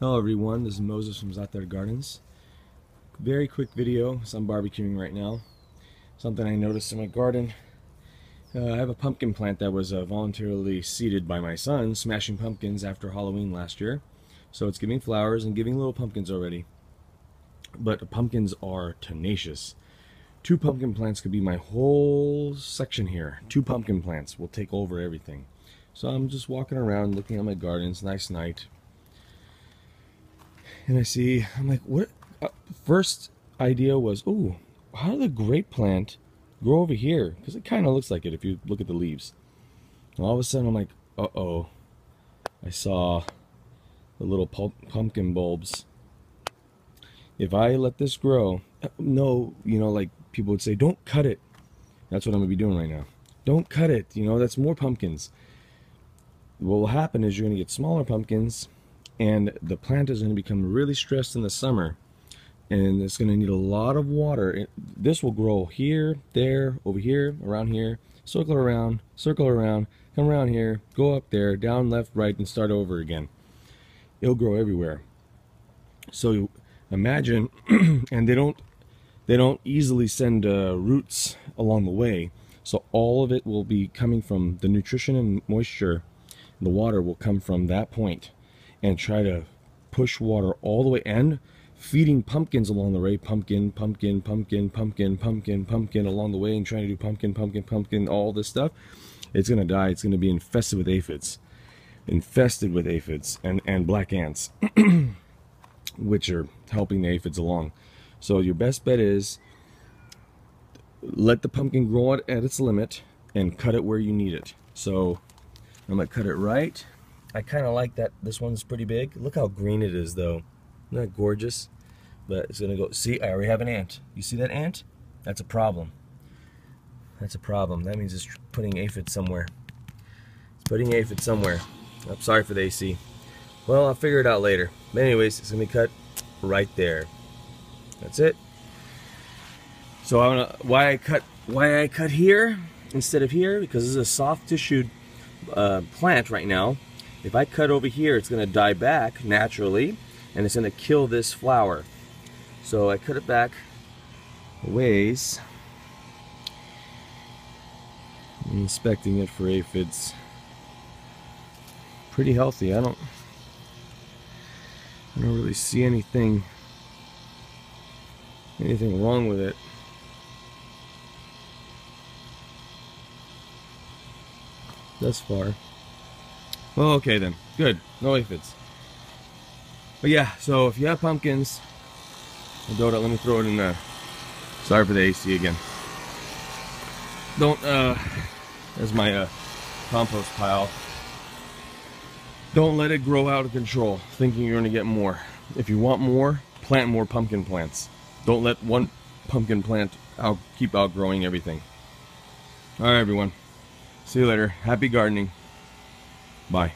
Hello everyone, this is Moses from Zaatar Gardens. Very quick video, so I'm barbecuing right now. Something I noticed in my garden. Uh, I have a pumpkin plant that was uh, voluntarily seeded by my son, smashing pumpkins after Halloween last year. So it's giving flowers and giving little pumpkins already. But pumpkins are tenacious. Two pumpkin plants could be my whole section here. Two pumpkin plants will take over everything. So I'm just walking around looking at my garden. It's nice night and I see, I'm like, what? Uh, first idea was, oh, how did the grape plant grow over here? Because it kind of looks like it if you look at the leaves. And all of a sudden, I'm like, uh oh. I saw the little pumpkin bulbs. If I let this grow, uh, no, you know, like people would say, don't cut it. That's what I'm to be doing right now. Don't cut it. You know, that's more pumpkins. What will happen is you're going to get smaller pumpkins and the plant is going to become really stressed in the summer and it's going to need a lot of water. This will grow here there over here around here circle around circle around come around here go up there down left right and start over again. It'll grow everywhere. So imagine and they don't they don't easily send uh, roots along the way. So all of it will be coming from the nutrition and moisture. The water will come from that point and try to push water all the way and feeding pumpkins along the way pumpkin pumpkin pumpkin pumpkin pumpkin pumpkin along the way and trying to do pumpkin pumpkin pumpkin all this stuff it's going to die. It's going to be infested with aphids infested with aphids and and black ants which are helping the aphids along. So your best bet is let the pumpkin grow at, its limit and cut it where you need it. So I'm going to cut it right I kind of like that this one's pretty big. Look how green it is though. Isn't that gorgeous? But it's gonna go, see, I already have an ant. You see that ant? That's a problem. That's a problem. That means it's putting aphid somewhere. It's putting aphid somewhere. I'm sorry for the AC. Well, I'll figure it out later. But anyways, it's gonna be cut right there. That's it. So I wanna, why I cut, why I cut here instead of here? Because this is a soft tissued uh, plant right now if I cut over here, it's going to die back naturally, and it's going to kill this flower. So I cut it back ways. I'm inspecting it for aphids. Pretty healthy. I don't I don't really see anything anything wrong with it. Thus far. Well, okay then. Good. No aphids. But yeah, so if you have pumpkins, Dota, let me throw it in there. Sorry for the AC again. Don't, uh, there's my uh, compost pile. Don't let it grow out of control, thinking you're gonna get more. If you want more, plant more pumpkin plants. Don't let one pumpkin plant out, keep outgrowing everything. All right, everyone. See you later. Happy gardening. Bye.